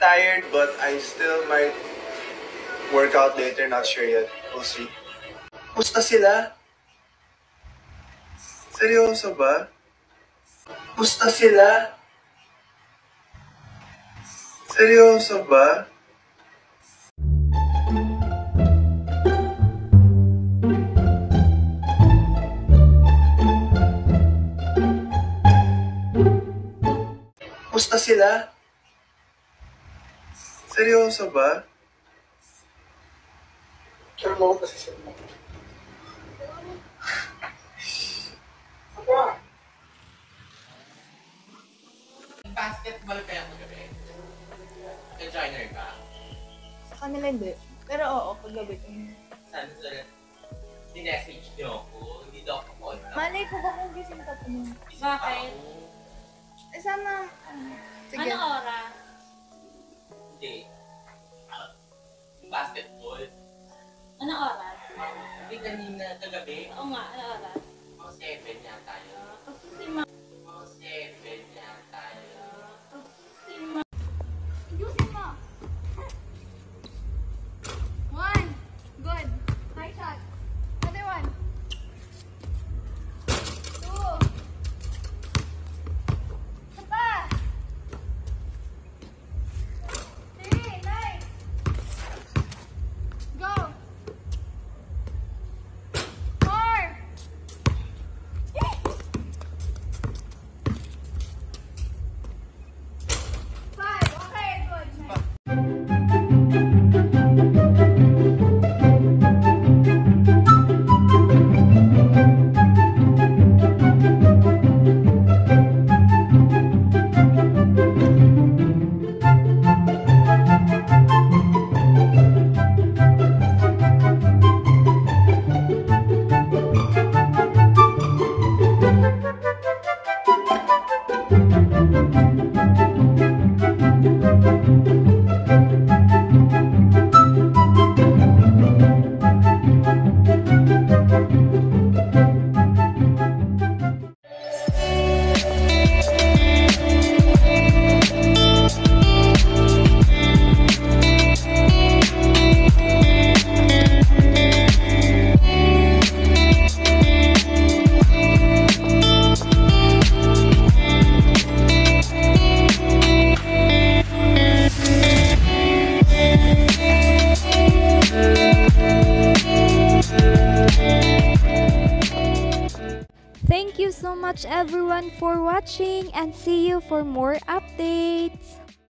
tired, but I still might work out later. Not sure yet. We'll see. Pusta sila? Seryoso ba? Pusta sila? Seryoso ba? Pusta sila? Seryoso ba? Pero mo kasi sila. Basketball kaya mo gabi? Ka-joiner ka? Sa kanila hindi. Pero oo, kagabi ko. Sana sa dinessage niyo ako, hindi daw ako contact. Malay ko ba kung gising ka pa nun? Bakit? Eh sana, ano, sige. Ano oras? Hindi kanina kagabi. Oo nga, ano oras? Mga 7 yata yun. Thank you so much everyone for watching and see you for more updates.